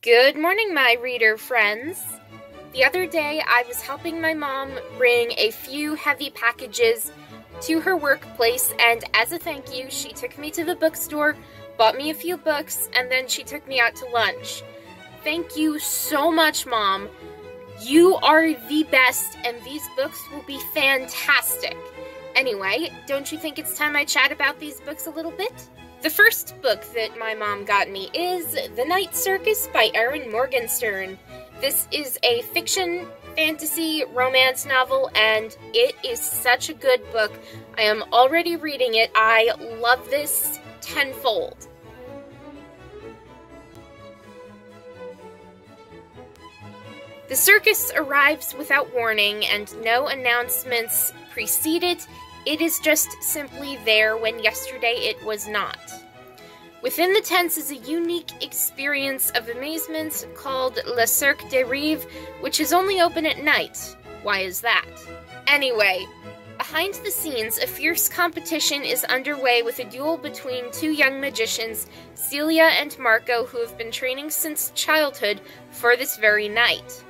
Good morning, my reader friends. The other day, I was helping my mom bring a few heavy packages to her workplace, and as a thank you, she took me to the bookstore, bought me a few books, and then she took me out to lunch. Thank you so much, Mom. You are the best, and these books will be fantastic. Anyway, don't you think it's time I chat about these books a little bit? The first book that my mom got me is The Night Circus by Erin Morgenstern. This is a fiction, fantasy, romance novel, and it is such a good book. I am already reading it. I love this tenfold. The circus arrives without warning, and no announcements precede it. It is just simply there when yesterday it was not. Within the tents is a unique experience of amazement called Le Cirque des Rêves, which is only open at night. Why is that? Anyway, behind the scenes, a fierce competition is underway with a duel between two young magicians, Celia and Marco, who have been training since childhood for this very night.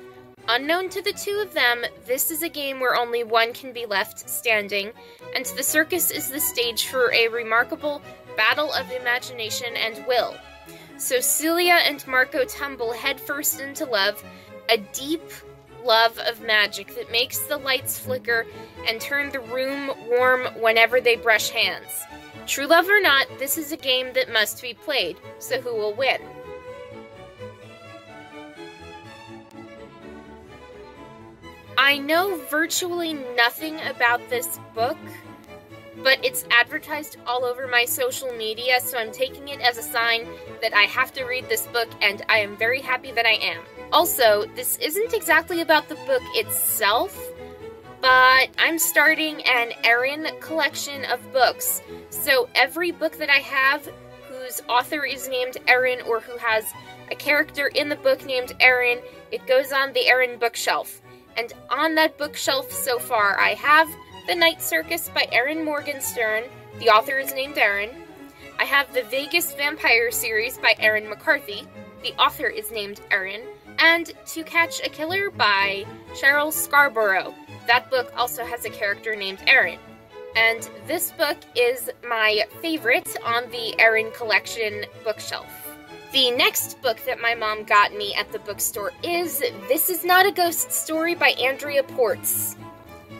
Unknown to the two of them, this is a game where only one can be left standing, and the circus is the stage for a remarkable battle of imagination and will. So Celia and Marco tumble headfirst into love, a deep love of magic that makes the lights flicker and turn the room warm whenever they brush hands. True love or not, this is a game that must be played, so who will win? I know virtually nothing about this book, but it's advertised all over my social media, so I'm taking it as a sign that I have to read this book, and I am very happy that I am. Also, this isn't exactly about the book itself, but I'm starting an Erin collection of books. So every book that I have whose author is named Erin or who has a character in the book named Erin, it goes on the Erin bookshelf. And on that bookshelf so far, I have The Night Circus by Erin Morgenstern. The author is named Erin. I have the Vegas Vampire series by Erin McCarthy. The author is named Erin. And To Catch a Killer by Sheryl Scarborough. That book also has a character named Erin. And this book is my favorite on the Erin Collection bookshelf. The next book that my mom got me at the bookstore is This Is Not a Ghost Story by Andrea Portes.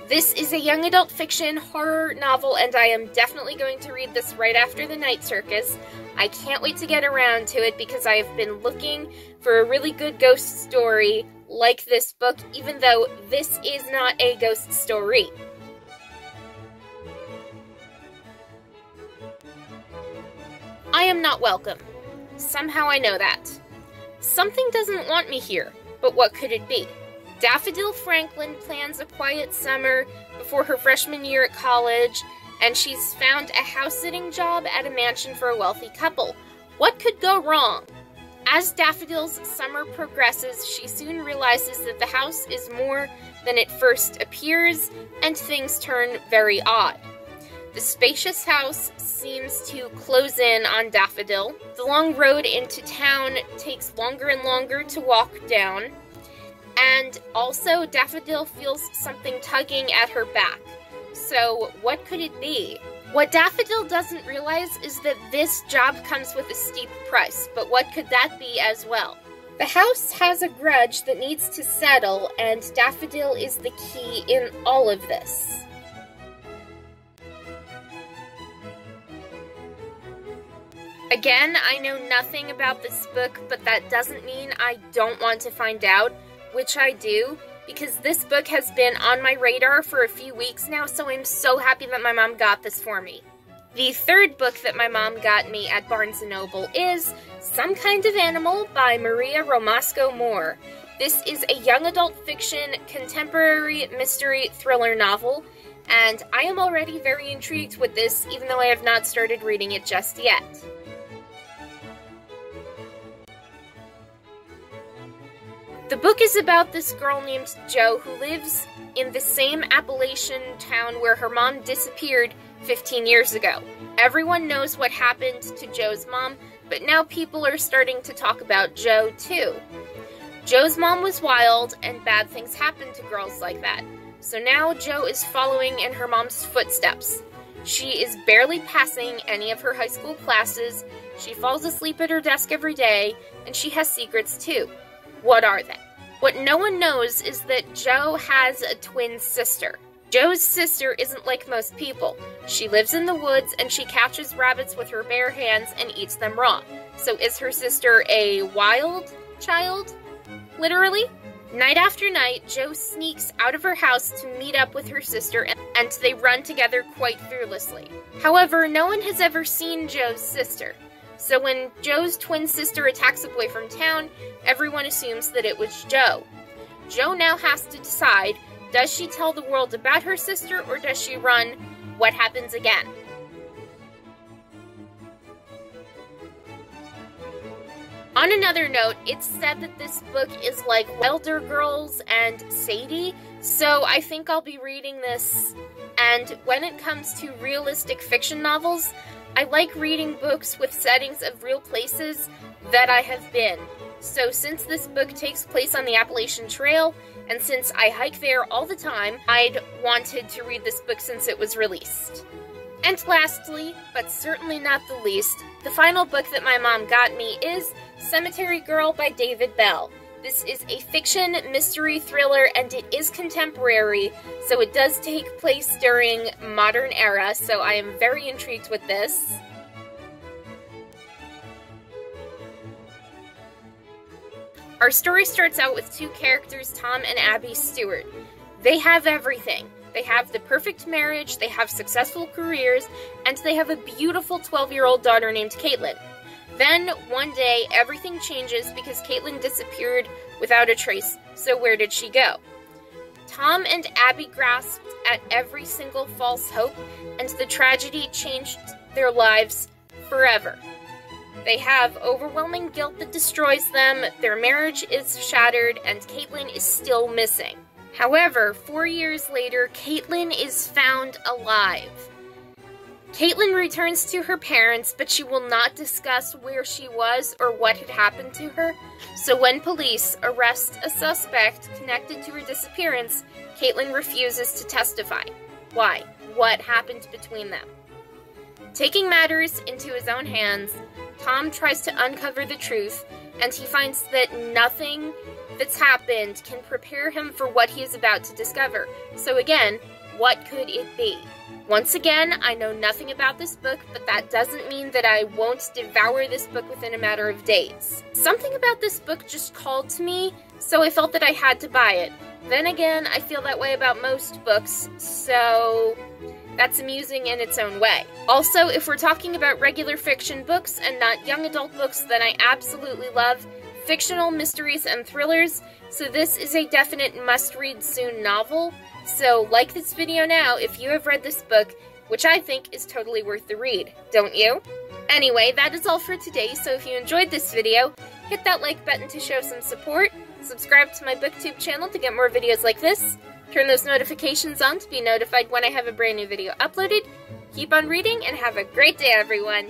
This is a young adult fiction horror novel, and I am definitely going to read this right after the night circus. I can't wait to get around to it because I have been looking for a really good ghost story like this book, even though this is not a ghost story. I am not welcome. Somehow I know that. Something doesn't want me here, but what could it be? Daffodil Franklin plans a quiet summer before her freshman year at college, and she's found a house sitting job at a mansion for a wealthy couple. What could go wrong? As Daffodil's summer progresses, she soon realizes that the house is more than it first appears, and things turn very odd. The spacious house seems to close in on Daffodil. The long road into town takes longer and longer to walk down. And also, Daffodil feels something tugging at her back. So, what could it be? What Daffodil doesn't realize is that this job comes with a steep price, but what could that be as well? The house has a grudge that needs to settle, and Daffodil is the key in all of this. Again, I know nothing about this book, but that doesn't mean I don't want to find out, which I do, because this book has been on my radar for a few weeks now, so I'm so happy that my mom got this for me. The third book that my mom got me at Barnes & Noble is Some Kind of Animal by Maria Romasco Moore. This is a young adult fiction contemporary mystery thriller novel, and I am already very intrigued with this, even though I have not started reading it just yet. The book is about this girl named Jo who lives in the same Appalachian town where her mom disappeared 15 years ago. Everyone knows what happened to Jo's mom, but now people are starting to talk about Jo too. Jo's mom was wild, and bad things happen to girls like that. So now Jo is following in her mom's footsteps. She is barely passing any of her high school classes, she falls asleep at her desk every day, and she has secrets too. What are they? What no one knows is that Jo has a twin sister. Jo's sister isn't like most people. She lives in the woods and she catches rabbits with her bare hands and eats them raw. So is her sister a wild child? Literally? Night after night, Jo sneaks out of her house to meet up with her sister and they run together quite fearlessly. However, no one has ever seen Jo's sister. So when Jo's twin sister attacks a boy from town, everyone assumes that it was Jo. Jo now has to decide does she tell the world about her sister or does she run? What happens again? On another note, it's said that this book is like Wilder Girls and Sadie, so I think I'll be reading this. And when it comes to realistic fiction novels, I like reading books with settings of real places that I have been. So, since this book takes place on the Appalachian Trail, and since I hike there all the time, I'd wanted to read this book since it was released. And lastly, but certainly not the least, the final book that my mom got me is Cemetery Girl by David Bell. This is a fiction mystery thriller and it is contemporary, so it does take place during modern era, so I am very intrigued with this. Our story starts out with two characters, Tom and Abby Stewart. They have everything. They have the perfect marriage, they have successful careers, and they have a beautiful 12 year old daughter named Caitlin. Then, one day, everything changes because Caitlin disappeared without a trace. So, where did she go? Tom and Abby grasped at every single false hope, and the tragedy changed their lives forever. They have overwhelming guilt that destroys them, their marriage is shattered, and Caitlin is still missing. However, four years later, Caitlin is found alive. Caitlin returns to her parents, but she will not discuss where she was or what had happened to her. So when police arrest a suspect connected to her disappearance, Caitlin refuses to testify. Why? What happened between them? Taking matters into his own hands, Tom tries to uncover the truth, and he finds that nothing that's happened can prepare him for what he is about to discover. So, again, what could it be? Once again, I know nothing about this book, but that doesn't mean that I won't devour this book within a matter of days. Something about this book just called to me, so I felt that I had to buy it. Then again, I feel that way about most books, so that's amusing in its own way. Also, if we're talking about regular fiction books and not young adult books, then I absolutely love fictional mysteries and thrillers, so this is a definite must read soon novel. So, like this video now if you have read this book, which I think is totally worth the read, don't you? Anyway, that is all for today, so if you enjoyed this video, hit that like button to show some support, subscribe to my booktube channel to get more videos like this, Turn those notifications on to be notified when I have a brand new video uploaded. Keep on reading and have a great day, everyone!